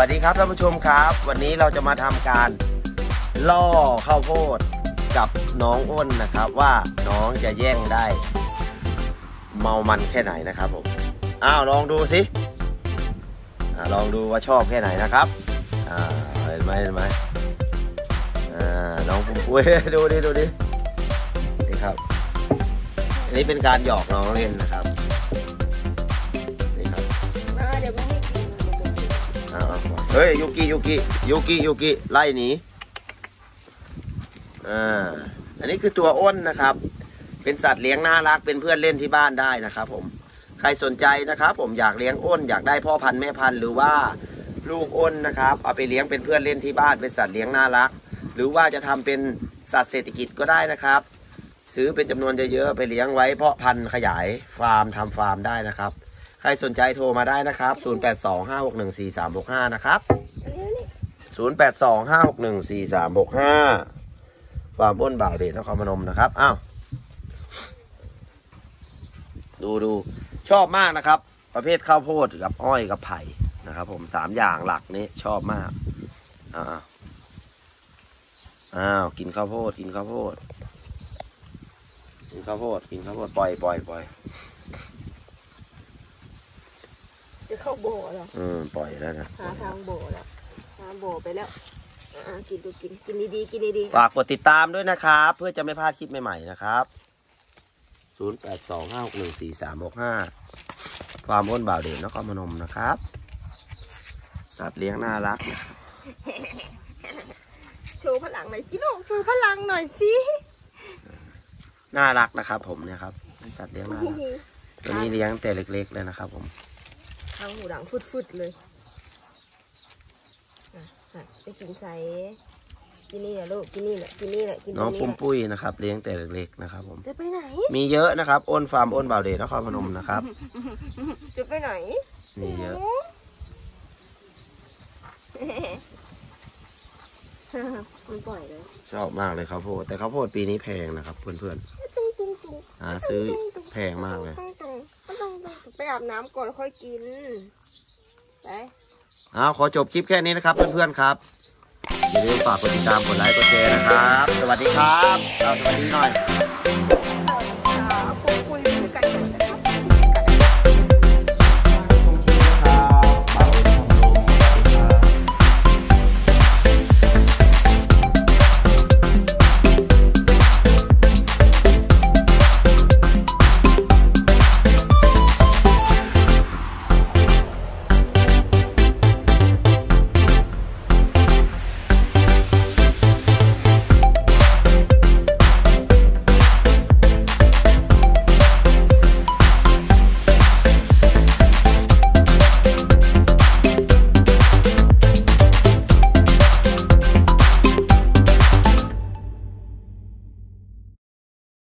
วัสดีครับท่านผู้ชมครับ วันนี้เราจะมาทำการล่อข้าวโพดกับน้องอ้นนะครับว่าน้องจะแย่งได้ เมามันแค่ไหนนะครับผมอ้าวลองดูสิอลองดูว่าชอบแค่ไหนนะครับเห็นไหมเห็นไหมน้องปุ้มปุ้ยดูดิดูดินี่ครับอันนี้เป็นการหยอกน้องเล่นนะครับ เฮ้ยยูกิยูกิยูกิยูกิไล่หนีอ่าอันนี้คือตัวอ้นนะครับ เป็นสัตว์เลี้ยงน่ารักเป็นเพื่อนเล่นที่บ้านได้นะครับ ผมใครสนใจนะครับ ผมอยากเลี้ยงอ้นอยากได้พ่อพันธุ์แม่พันธุ์หรือว่าลูกอ้นนะครับ เอาไปเลี้ยงเป็นเพื่อนเล่นที่บ้านเป็นสัตว์เลี้ยงน่ารัก หรือว่าจะทำเป็นสัตว์เศรษฐกิจก็ได้นะครับ ซื้อเป็นจำนวนเยอะๆไปเลี้ยงไว้เพาะพันธุ์ขยายฟาร์มทำฟาร์มได้นะครับ ใครสนใจโทรมาได้นะครับ 0825614365 นะครับ 0825614365 ฟาร์มอ้นบ่าวเดชนครพนมนะครับอ้าวดูดูชอบมากนะครับ ประเภทข้าวโพดกับอ้อยกับไผ่นะครับ ผมสามอย่างหลักนี้ชอบมากอ้าวอ้าวกินข้าวโพดกินข้าวโพดกินข้าวโพดกินข้าวโพดปล่อยปล่อยปล่อย จะเข้าโบเหรออืมปล่อยแล้วนะหาทางโบแล้วหาโบไปแล้วอ่ากินดูกินกินดีๆกินดีฝากกดติดตามด้วยนะครับ เพื่อจะไม่พลาดคลิปใหม่ๆนะครับ 0825614365ความอ้นบ่าวเด่นนครพนมนะครับ สัตว์เลี้ยงน่ารักๆโชว์พลังหน่อยสิลูกโชว์พลังหน่อยสิน่ารักนะครับ ผมเนี่ยครับเป็นสัตว์เลี้ยงน่ารักตัวนี้เลี้ยงแต่เล็กๆเลยนะครับ ผม ทางหูดังฟึดๆเลยอะอะไปกินใส่กินนี่แหละลูกกินนี่แหละกินนี่แหละกินน้องตรปุ้มแหละปุ้ยนะครับเลี้ยงแต่เล็กๆนะครับผมจะไปไหนมีเยอะนะครับอ้นฟาร์มอ้นบ่าวเด่นนครพนมนะครับจะไปไหนมีเยอะมันปล่อยเลยชอบมากเลยข้าวโพดแต่ข้าวโพดปีนี้แพงนะครับ เพื่อนตุ้งตุ้งตุ้งๆหาซื้อแพงมากเลยตุ้งตุ้งตุ้งตุ้ง ไปอาบน้ำก่อนค่อยกิน ไปเอาขอจบคลิปแค่นี้นะครับ เพื่อนๆครับ อย่าลืมฝากกดติดตามกดไลค์กดแชร์นะครับ สวัสดีครับเราสวัสดีหน่อย